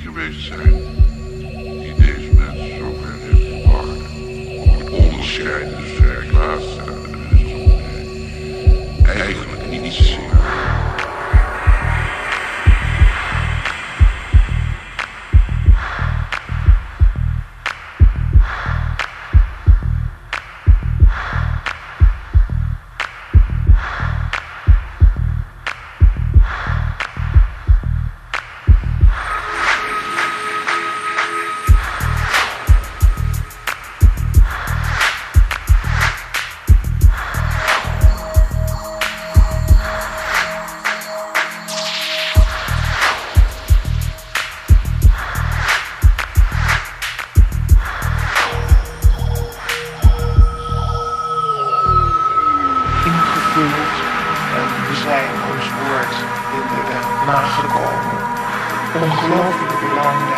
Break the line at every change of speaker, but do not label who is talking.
geweest zijn die deze mensen zover heeft gebracht om
zijn ons woord inderdaad nagekomen. Ongelooflijk belangrijk